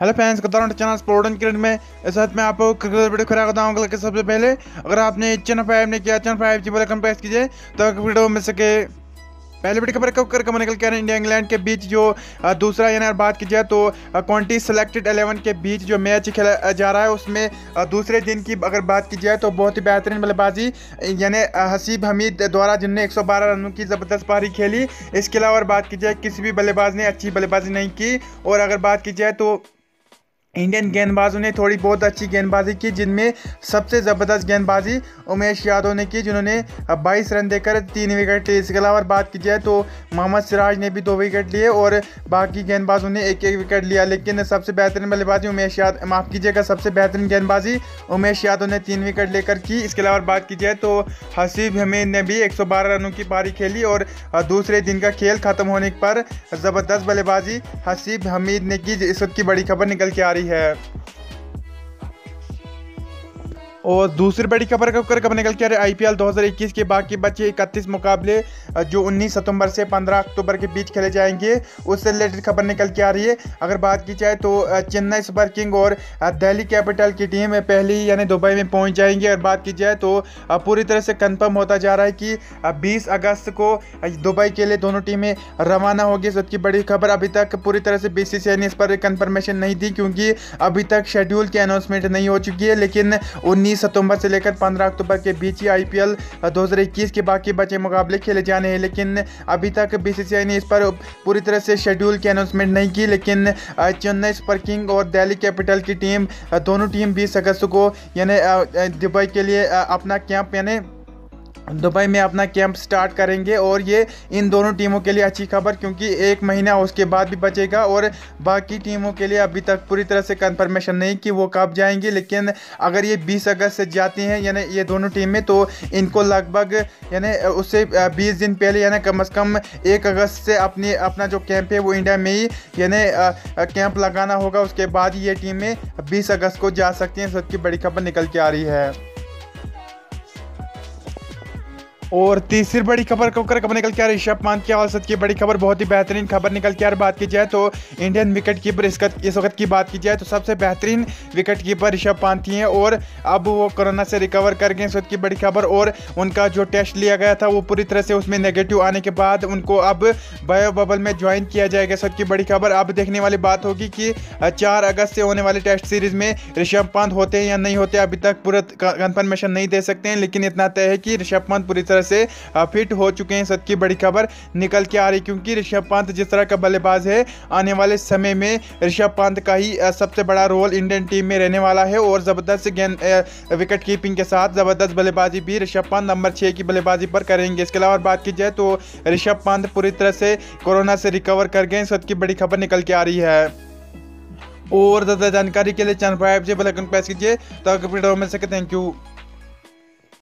Hello fans Qatar channel sport and cricket में इस वक्त मैं आपको क्रिकेट वीडियो खरा बताऊँगा कि सबसे पहले। अगर आपने चैनल फाइव ने किया चैनल फाइव जी बोले कम प्रेस कीजिए तो वीडियो में सके। पहले वीडियो खबर कब कर कब निकल के इंडिया, इंग्लैंड के बीच जो दूसरा यानी बात की जाए तो क्वांटी सेलेक्टेड एलेवन के बीच जो मैच खेला जा रहा है, उसमें दूसरे दिन की अगर बात की जाए तो बहुत ही बेहतरीन बल्लेबाजी, यानी हसीब हमीद द्वारा जिनने 112 रनों की ज़बरदस्त पारी खेली, इसके अलावा बात की जाए किसी भी बल्लेबाज ने अच्छी बल्लेबाजी नहीं की, और अगर बात की जाए तो इंडियन गेंदबाजों ने थोड़ी बहुत अच्छी गेंदबाजी की, जिनमें सबसे ज़बरदस्त गेंदबाजी उमेश यादव ने की, जिन्होंने 22 रन देकर तीन विकेट लिए। इसके अलावा बात की जाए तो मोहम्मद सिराज ने भी दो विकेट लिए और बाकी गेंदबाजों ने एक एक विकेट लिया। लेकिन सबसे बेहतरीन बल्लेबाजी उमेश यादव माफ़ कीजिएगा, सबसे बेहतरीन गेंदबाजी उमेश यादव ने तीन विकेट लेकर की। इसके अलावा बात की जाए तो हसीब हमीद ने भी एक सौ बारह रनों की पारी खेली और दूसरे दिन का खेल ख़त्म होने पर ज़बरदस्त बल्लेबाजी हसीब हमीद ने की इस वक्त की बड़ी खबर निकल के आ रही है और दूसरी बड़ी खबर कर कब निकल के आ रहे आईपीएल 2021 के बाकी बचे इकतीस मुकाबले जो 19 सितंबर से 15 अक्टूबर के बीच खेले जाएँगे, उससे रिलेटेड खबर निकल के आ रही है। अगर बात की जाए तो चेन्नई सुपर किंग और दिल्ली कैपिटल की टीम पहले यानी दुबई में पहुँच जाएँगी। अगर बात की जाए तो पूरी तरह से कन्फर्म होता जा रहा है कि बीस अगस्त को दुबई के लिए दोनों टीमें रवाना होगी। इस की बड़ी खबर अभी तक पूरी तरह से बीसीसीआई ने इस पर कन्फर्मेशन नहीं दी, क्योंकि अभी तक शेड्यूल की अनाउंसमेंट नहीं हो चुकी है, लेकिन उन्नीस उन्नीस सितंबर से लेकर 15 अक्टूबर के बीच ही आईपीएल 2021 के बाकी बचे मुकाबले खेले जाने हैं, लेकिन अभी तक बीसीसीआई ने इस पर पूरी तरह से शेड्यूल की अनाउंसमेंट नहीं की, लेकिन चेन्नई सुपर किंग और दिल्ली कैपिटल की टीम दोनों टीम 20 अगस्त को, यानी दुबई के लिए अपना कैंप यानी दुबई में अपना कैंप स्टार्ट करेंगे और ये इन दोनों टीमों के लिए अच्छी खबर क्योंकि एक महीना उसके बाद भी बचेगा और बाकी टीमों के लिए अभी तक पूरी तरह से कंफर्मेशन नहीं कि वो कब जाएँगे, लेकिन अगर ये 20 अगस्त से जाती हैं, यानी ये दोनों टीमें तो इनको लगभग, यानी उससे 20 दिन पहले, यानी कम अज़ कम एक अगस्त से अपनी, अपना जो कैंप है वो इंडिया में ही, यानी कैंप लगाना होगा, उसके बाद ये टीमें बीस अगस्त को जा सकती हैं, सबकी बड़ी खबर निकल के आ रही है। और तीसरी बड़ी खबर कर कब निकल के आ ऋषभ पंत की औसत की बड़ी खबर, बहुत ही बेहतरीन खबर निकल के आ बात की जाए तो इंडियन विकेट कीपर इस इस वक्त की बात की जाए तो सबसे बेहतरीन विकेट कीपर ऋषभ पंत ही हैं और अब वो कोरोना से रिकवर कर गए इस वक्त की बड़ी खबर और उनका जो टेस्ट लिया गया था वो पूरी तरह से उसमें नेगेटिव आने के बाद उनको अब बायो बबल में ज्वाइन किया जाएगा इस वक्त की बड़ी खबर। अब देखने वाली बात होगी कि चार अगस्त से होने वाले टेस्ट सीरीज़ में ऋषभ पंत होते हैं या नहीं होते अभी तक पूरा कंफर्मेशन नहीं दे सकते हैं, लेकिन इतना तय है कि ऋषभ पंत पूरी तरह से फिट हो चुके हैं सच की बड़ी खबर निकल के आ रही क्योंकि ऋषभ पंत जिस तरह का बल्लेबाज है, आने वाले समय में ऋषभ पंत का ही सबसे बड़ा रोल इंडियन टीम में रहने वाला है और ज़बरदस्त गेंद विकेट कीपिंग के साथ ज़बरदस्त बल्लेबाजी भी ऋषभ पंत नंबर छः की बल्लेबाजी पर करेंगे। इसके अलावा बात की जाए तो ऋषभ पंत पूरी तरह से कोरोना से रिकवर कर गए सच की बड़ी खबर निकल के आ रही है। और ज़्यादा जानकारी के लिए चैनल फाइव से बेल आइकन प्रेस कीजिए, ताकि वीडियो मिल सके थैंक यू